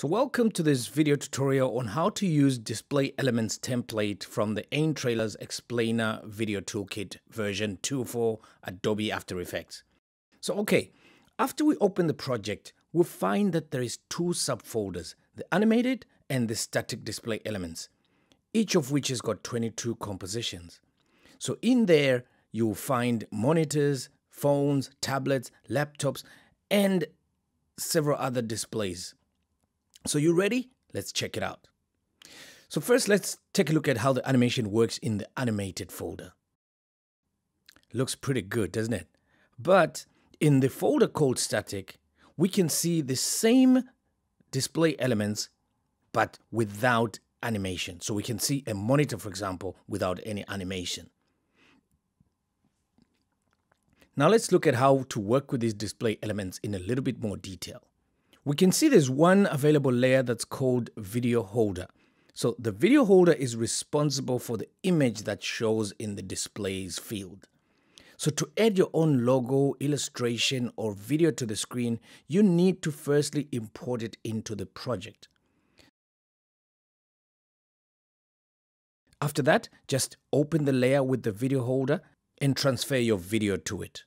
So welcome to this video tutorial on how to use display elements template from the AinTrailers Explainer Video Toolkit version 2 for Adobe After Effects. So okay, after we open the project, we'll find that there is two subfolders, the animated and the static display elements, each of which has got 22 compositions. So in there, you'll find monitors, phones, tablets, laptops, and several other displays. So you ready? Let's check it out. So first, let's take a look at how the animation works in the animated folder. Looks pretty good, doesn't it? But in the folder called static, we can see the same display elements, but without animation. So we can see a monitor, for example, without any animation. Now let's look at how to work with these display elements in a little bit more detail we can see there's one available layer that's called video holder. So the video holder is responsible for the image that shows in the displays field. So to add your own logo, illustration, or video to the screen, you need to firstly import it into the project. After that, just open the layer with the video holder and transfer your video to it.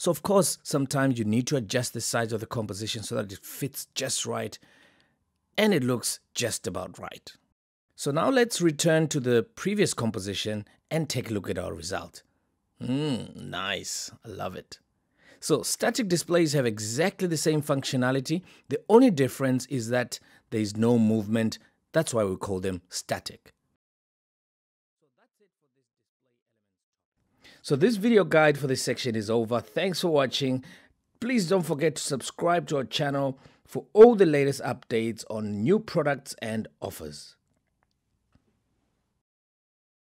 So of course, sometimes you need to adjust the size of the composition so that it fits just right and it looks just about right. So now let's return to the previous composition and take a look at our result. Mmm, nice. I love it. So static displays have exactly the same functionality. The only difference is that there is no movement. That's why we call them static. So this video guide for this section is over. Thanks for watching. Please don't forget to subscribe to our channel for all the latest updates on new products and offers.